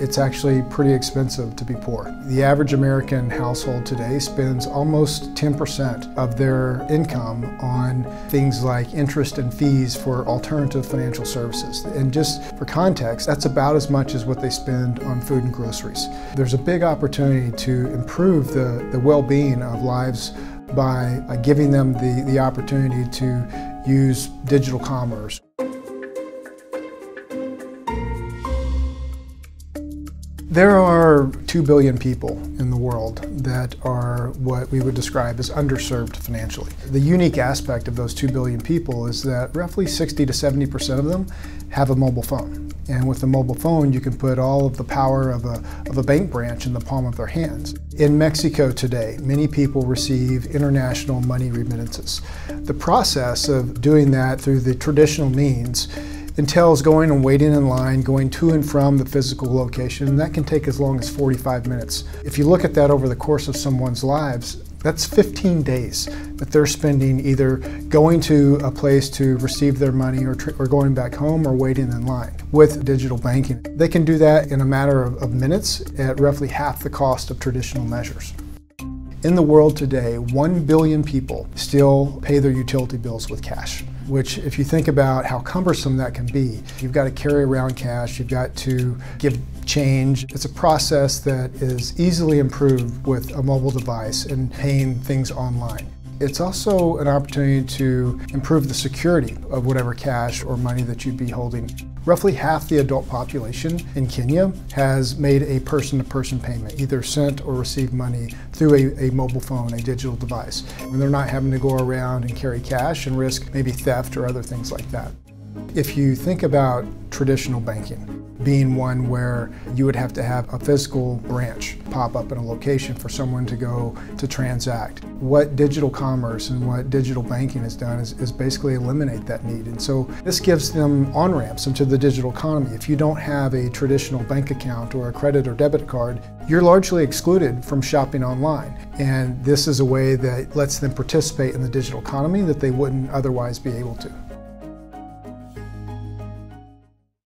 It's actually pretty expensive to be poor. The average American household today spends almost 10% of their income on things like interest and fees for alternative financial services. And just for context, that's about as much as what they spend on food and groceries. There's a big opportunity to improve the, the well-being of lives by, by giving them the, the opportunity to use digital commerce. There are 2 billion people in the world that are what we would describe as underserved financially. The unique aspect of those 2 billion people is that roughly 60 to 70% of them have a mobile phone. And with a mobile phone, you can put all of the power of a, of a bank branch in the palm of their hands. In Mexico today, many people receive international money remittances. The process of doing that through the traditional means entails going and waiting in line, going to and from the physical location, and that can take as long as 45 minutes. If you look at that over the course of someone's lives, that's 15 days that they're spending either going to a place to receive their money or, or going back home or waiting in line. With digital banking, they can do that in a matter of, of minutes at roughly half the cost of traditional measures. In the world today, 1 billion people still pay their utility bills with cash, which if you think about how cumbersome that can be, you've got to carry around cash, you've got to give change. It's a process that is easily improved with a mobile device and paying things online. It's also an opportunity to improve the security of whatever cash or money that you'd be holding. Roughly half the adult population in Kenya has made a person-to-person -person payment, either sent or received money through a, a mobile phone, a digital device. And they're not having to go around and carry cash and risk maybe theft or other things like that. If you think about traditional banking, being one where you would have to have a physical branch pop up in a location for someone to go to transact. What digital commerce and what digital banking has done is, is basically eliminate that need. And so this gives them on-ramps into the digital economy. If you don't have a traditional bank account or a credit or debit card, you're largely excluded from shopping online. And this is a way that lets them participate in the digital economy that they wouldn't otherwise be able to.